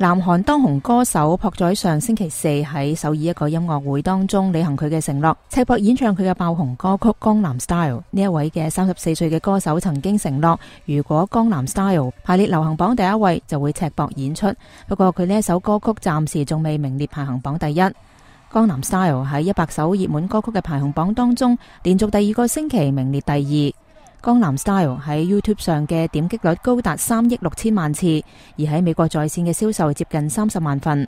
南韩当红歌手朴宰上星期四喺首尔一个音乐会当中履行佢嘅承诺，赤膊演唱佢嘅爆红歌曲《江南 Style》。呢一位嘅三十四岁嘅歌手曾经承诺，如果《江南 Style》排列流行榜第一位，就会赤膊演出。不过佢呢一首歌曲暂时仲未名列排行榜第一，《江南 Style》喺一百首热门歌曲嘅排行榜当中，连续第二个星期名列第二。《江南 style》喺 YouTube 上嘅点击率高达三亿六千万次，而喺美国在线嘅销售接近三十万份。